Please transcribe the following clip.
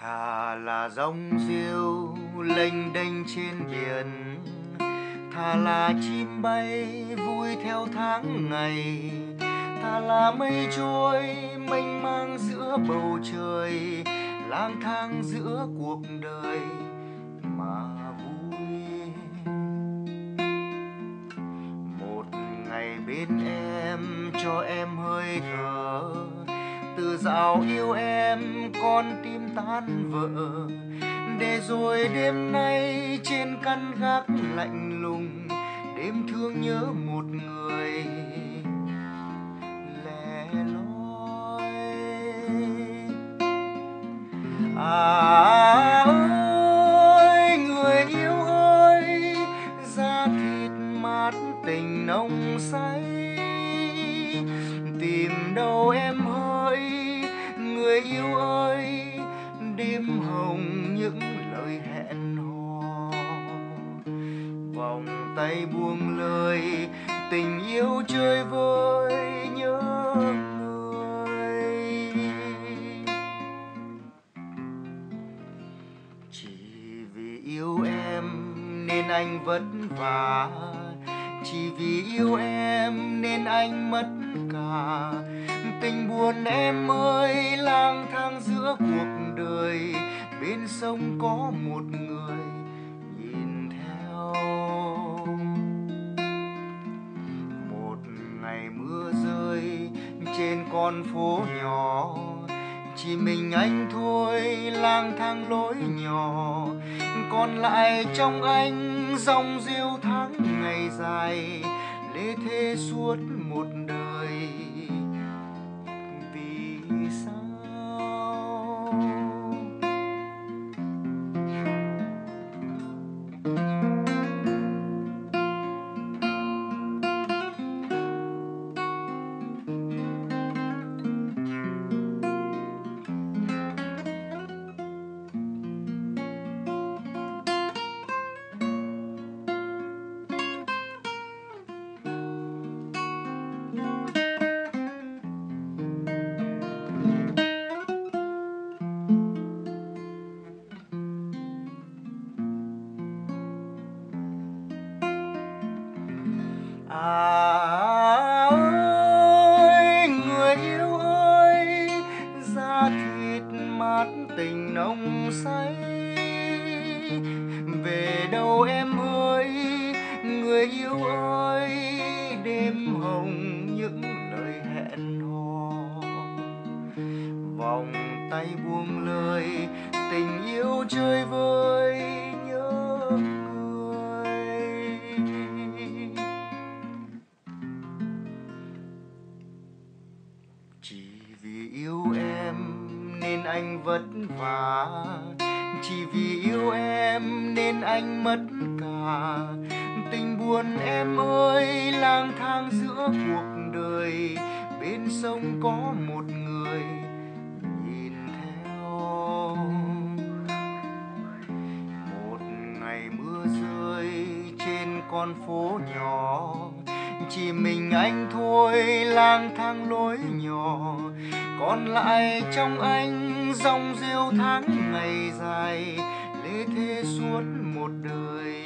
thà là rong rêu lênh đênh trên biển, thà là chim bay vui theo tháng ngày, thà là mây trôi mênh mang giữa bầu trời, lang thang giữa cuộc đời mà vui. Một ngày bên em cho em hơi thở dạo yêu em, con tim tan vỡ. Để rồi đêm nay trên căn gác lạnh lùng, đêm thương nhớ một người lẻ loi. À ơi người yêu ơi, da thịt mát tình nồng say. Tìm đâu em người yêu ơi, đêm hồng những lời hẹn hò. Vòng tay buông lời, tình yêu chơi vơi nhớ người. Chỉ vì yêu em nên anh vất vả. Chỉ vì yêu em nên anh mất cả. Tình buồn em ơi bên sông có một người nhìn theo. Một ngày mưa rơi trên con phố nhỏ, chỉ mình anh thôi, lang thang lối nhỏ. Còn lại trong anh, dòng diêu tháng ngày dài, lê thế suốt một đời. Tay buông lời, tình yêu chơi vơi nhớ người. Chỉ vì yêu em nên anh vất vả. Chỉ vì yêu em nên anh mất cả. Tình buồn em ơi, lang thang giữa cuộc đời. Bên sông có một người con phố nhỏ. Chỉ mình anh thôi, lang thang lối nhỏ. Còn lại trong anh, dòng rêu tháng ngày dài. Lê thê suốt một đời.